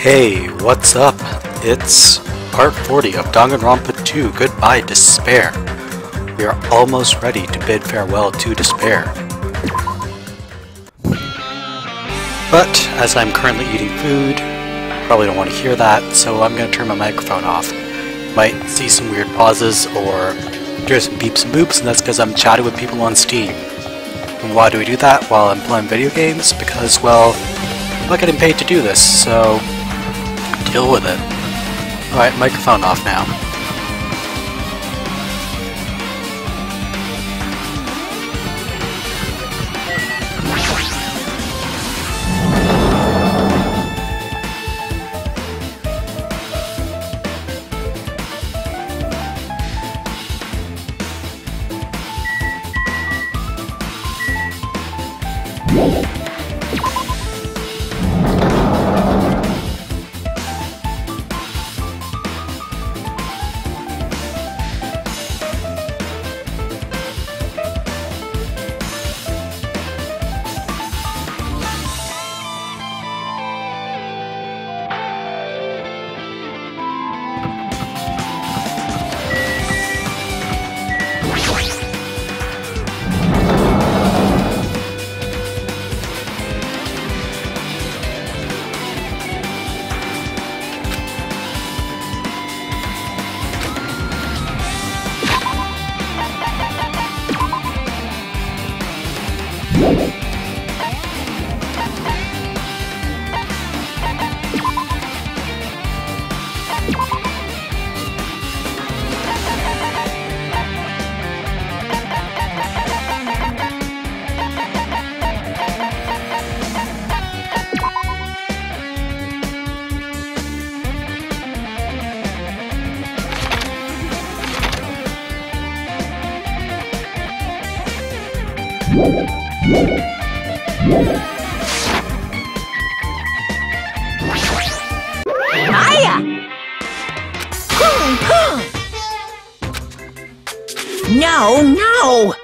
Hey, what's up? It's part 40 of Danganronpa 2 Goodbye Despair. We are almost ready to bid farewell to despair. But, as I'm currently eating food, probably don't want to hear that, so I'm going to turn my microphone off. Might see some weird pauses or hear some beeps and boops, and that's because I'm chatting with people on Steam. And why do we do that while I'm playing video games? Because, well, I'm not getting paid to do this, so deal with it. Alright, microphone off now. No, no!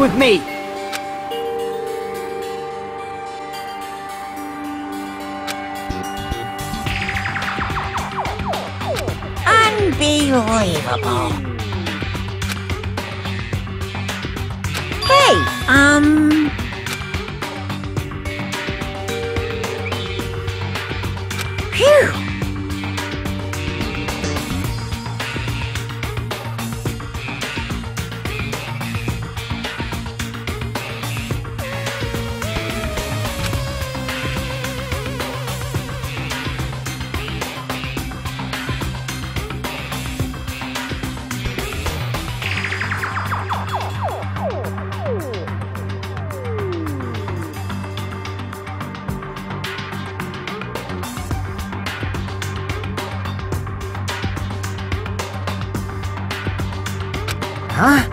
With me! Unbelievable. Hey, um. Huh?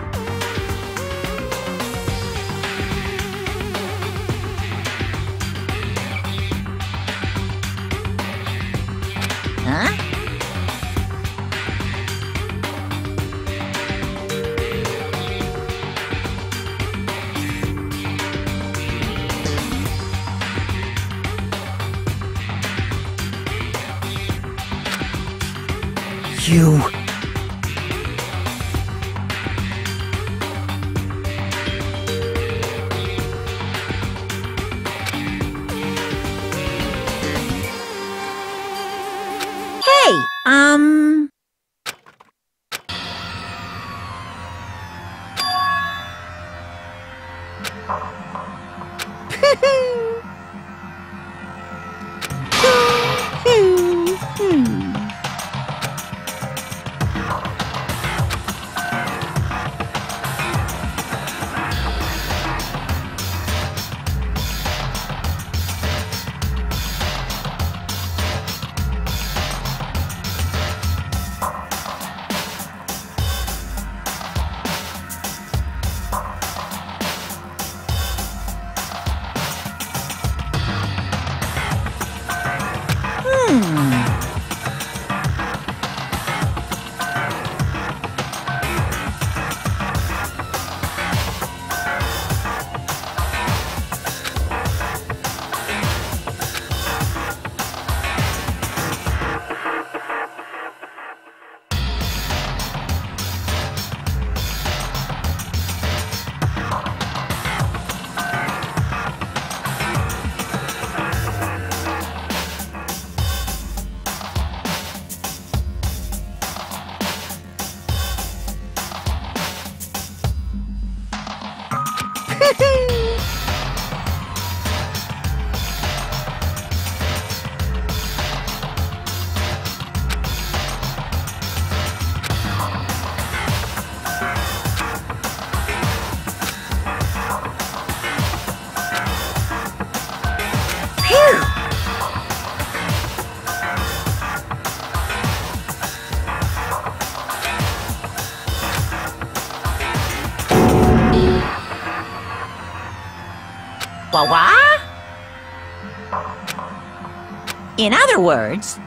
In other words,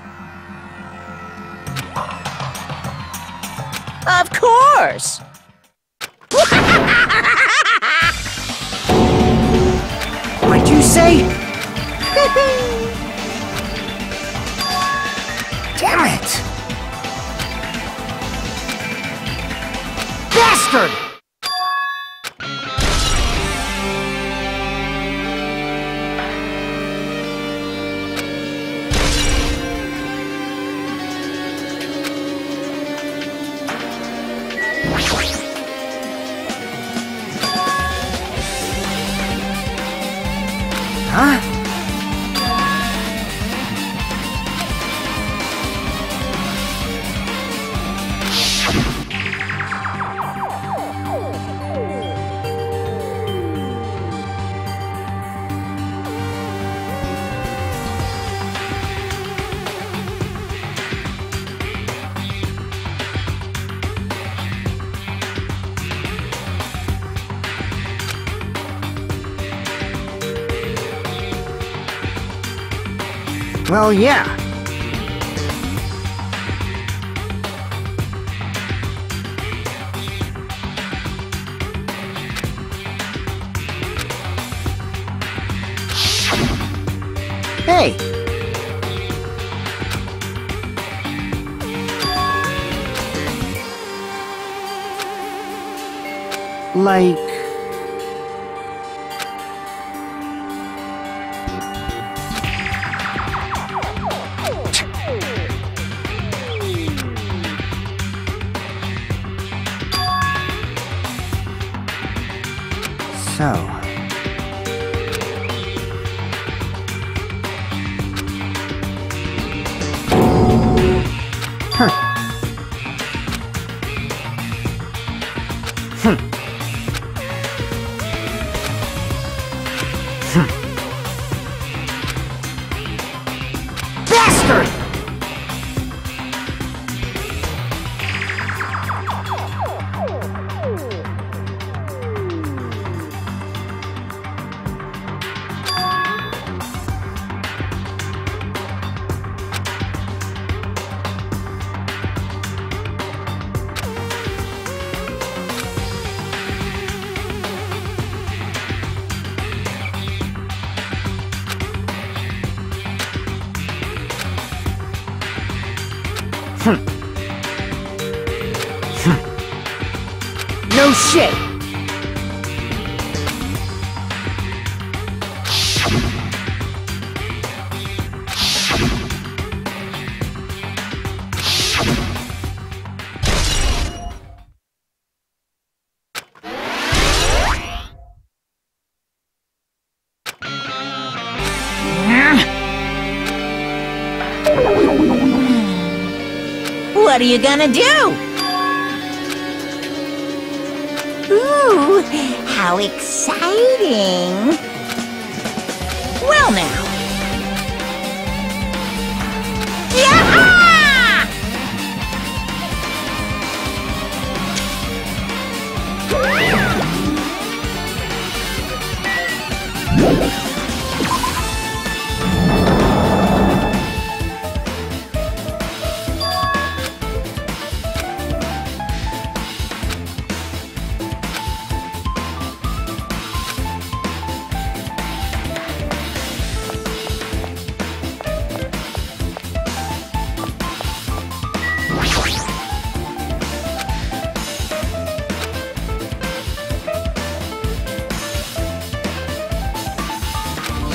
Well, yeah. So... Hmm. Hmm. no shit! What are you gonna do? Ooh, how exciting! Well now. Yeah!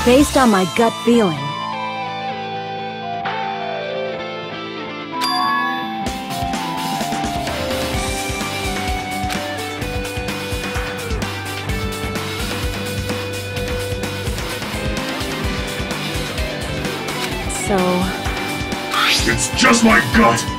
Based on my gut feeling, so It's just my gut!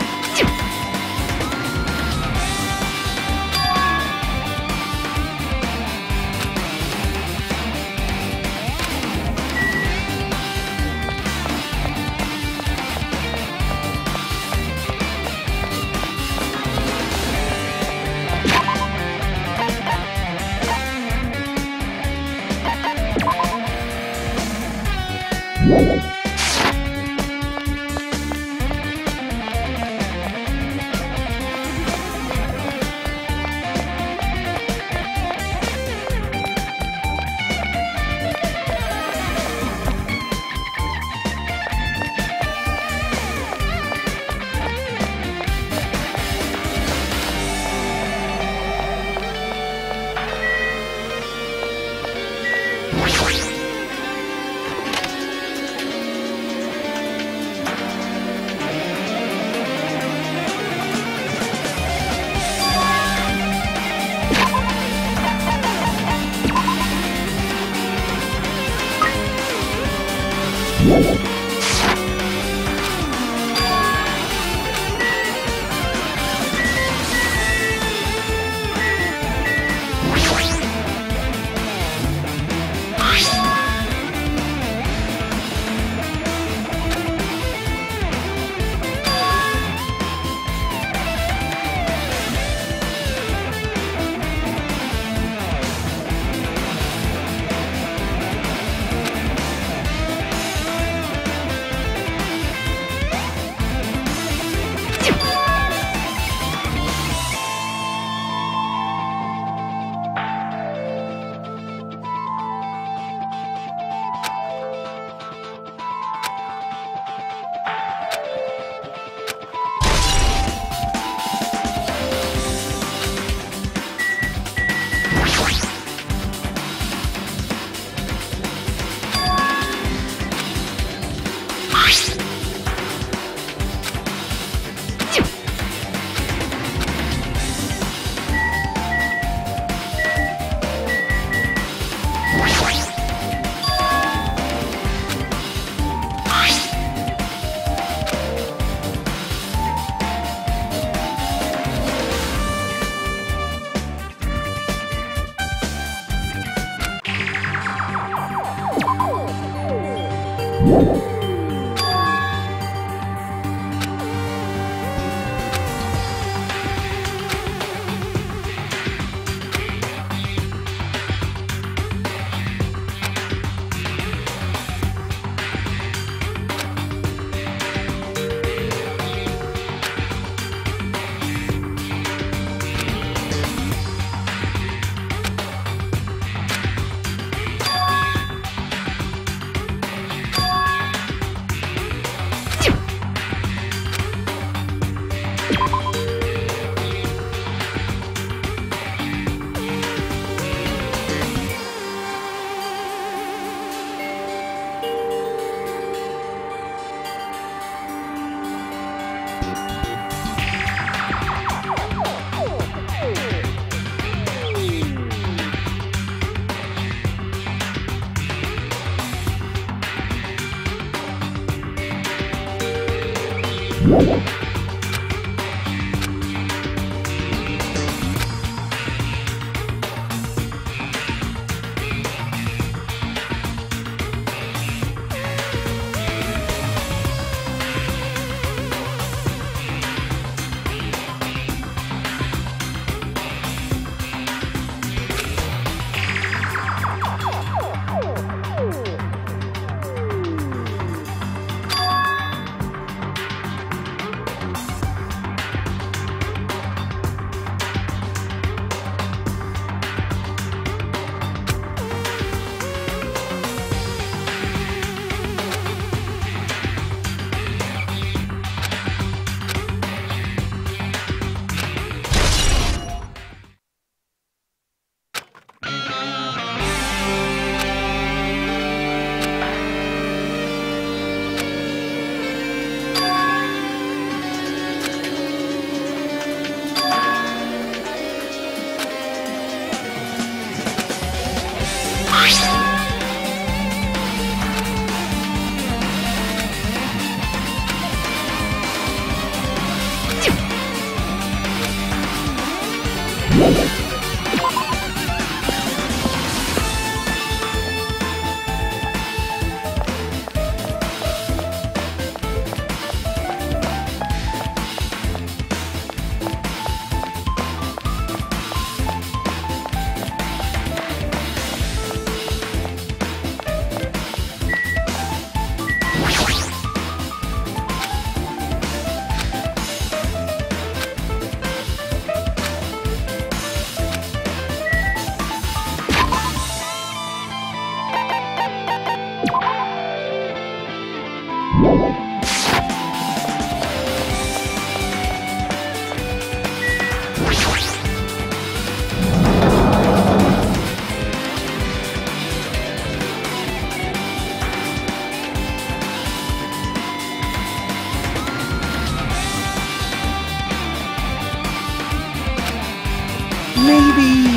Maybe.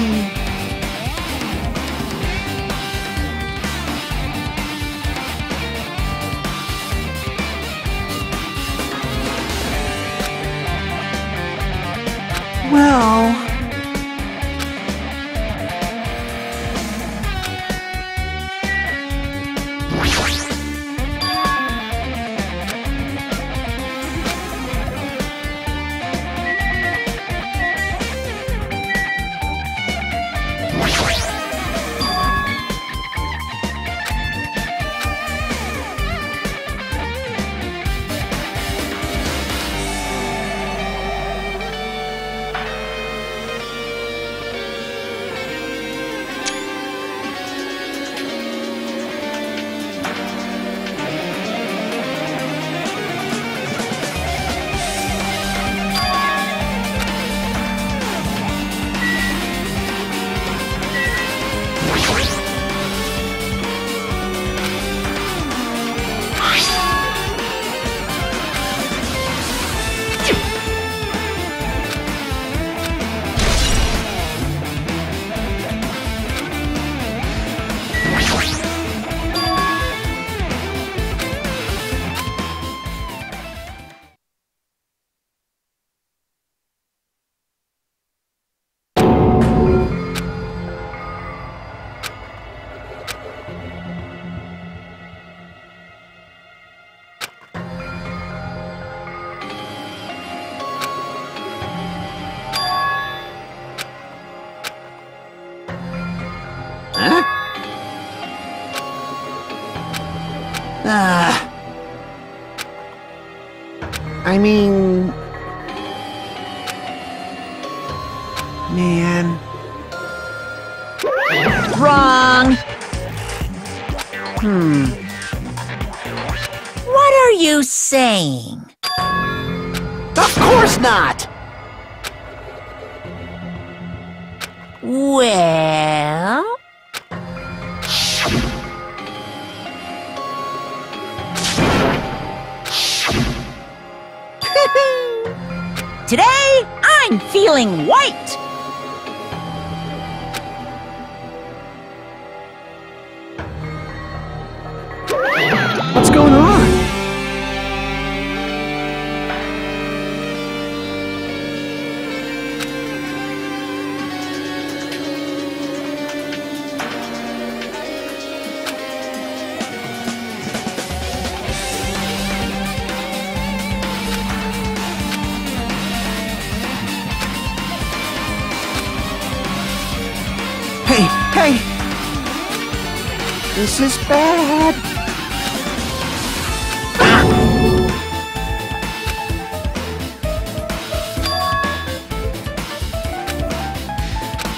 I mean. Man. Wrong. Hmm. What are you saying? Of course not! Well, feeling white. Is bad.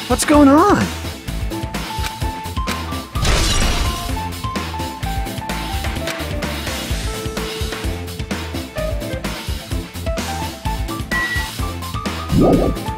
What's going on? Are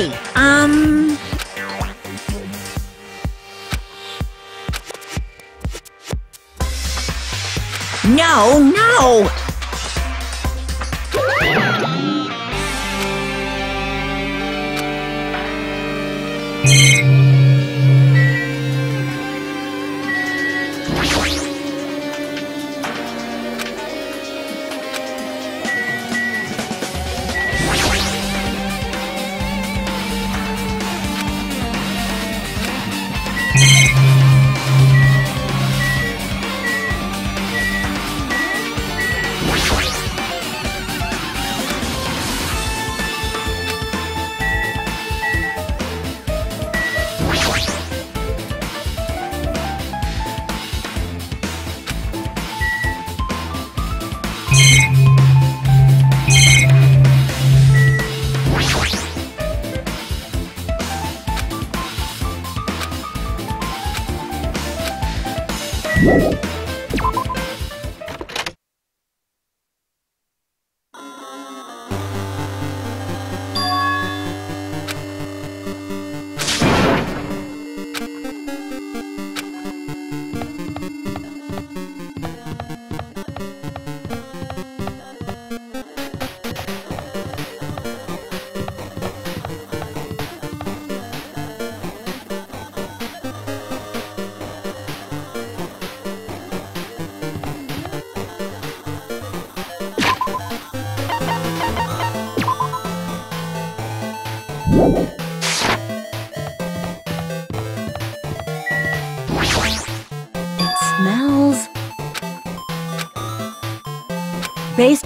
Hey, um... No, no! It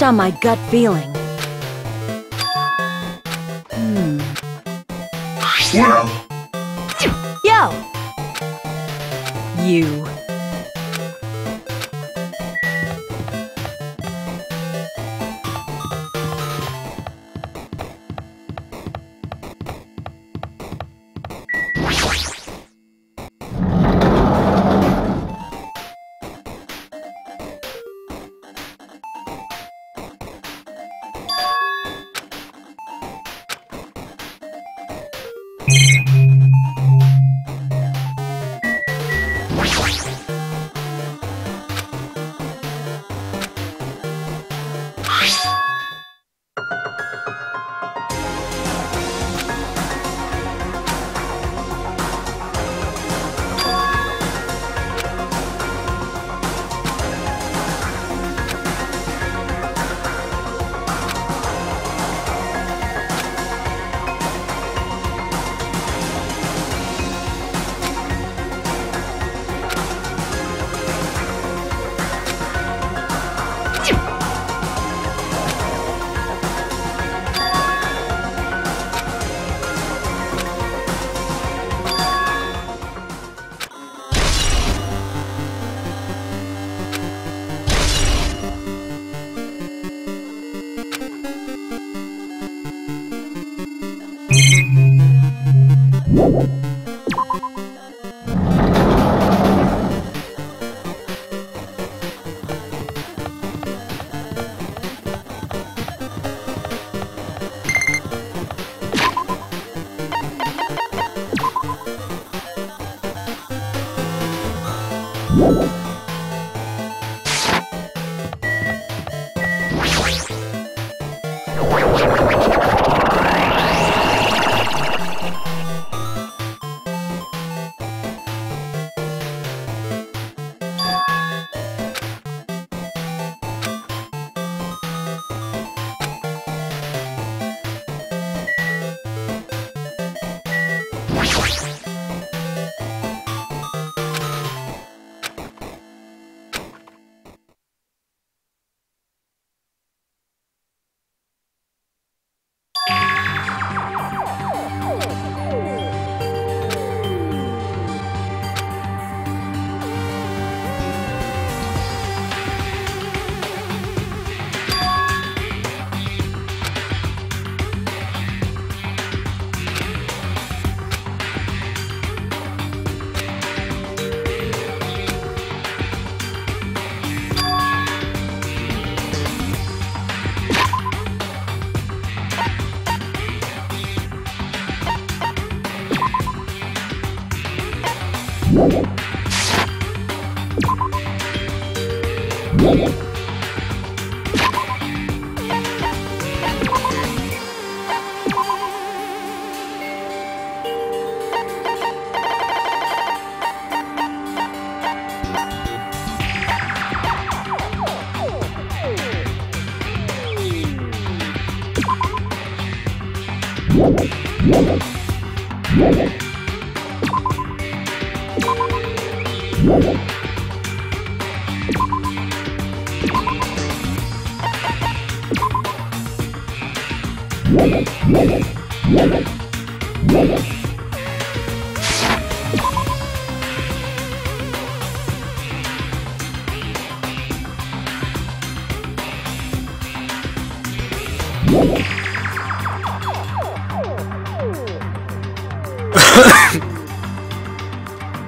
on my gut feeling.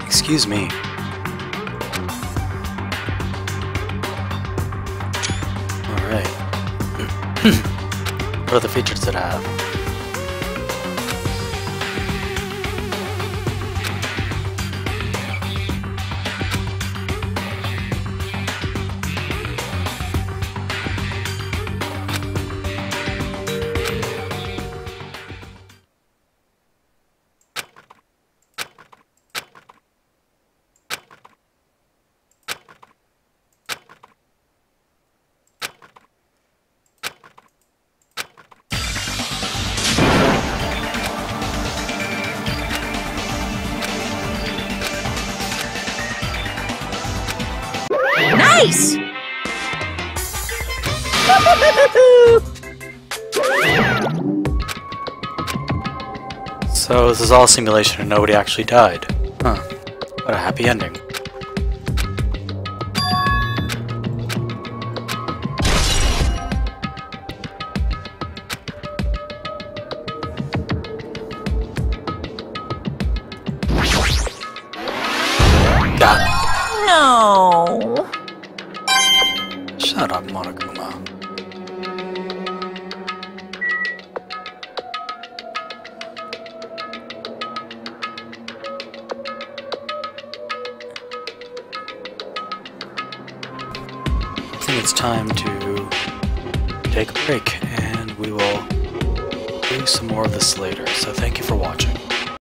Excuse me. What are the features that I have? So this is all simulation and nobody actually died. Huh. What a happy ending.